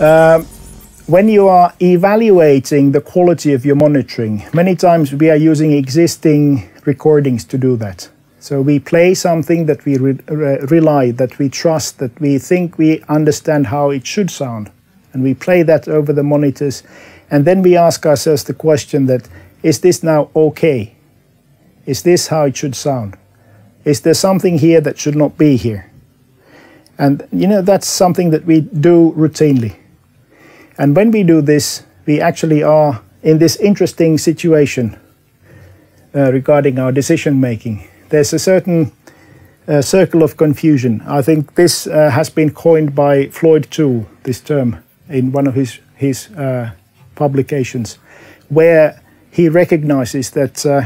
Um, when you are evaluating the quality of your monitoring, many times we are using existing recordings to do that. So we play something that we re rely, that we trust, that we think we understand how it should sound. And we play that over the monitors. And then we ask ourselves the question that, is this now okay? Is this how it should sound? Is there something here that should not be here? And you know, that's something that we do routinely. And when we do this, we actually are in this interesting situation uh, regarding our decision making. There's a certain uh, circle of confusion. I think this uh, has been coined by Floyd Toole, this term, in one of his, his uh, publications, where he recognizes that uh,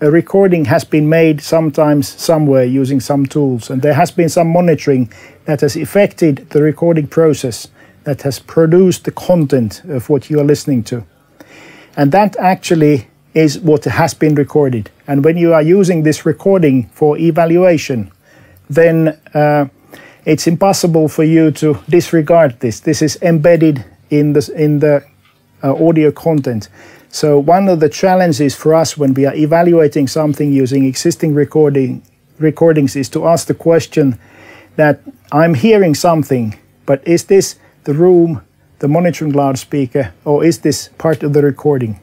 a recording has been made sometimes somewhere using some tools, and there has been some monitoring that has affected the recording process that has produced the content of what you are listening to. And that actually is what has been recorded. And when you are using this recording for evaluation, then uh, it's impossible for you to disregard this. This is embedded in the, in the Uh, audio content. So one of the challenges for us when we are evaluating something using existing recording recordings is to ask the question that I'm hearing something, but is this the room, the monitoring loudspeaker, or is this part of the recording?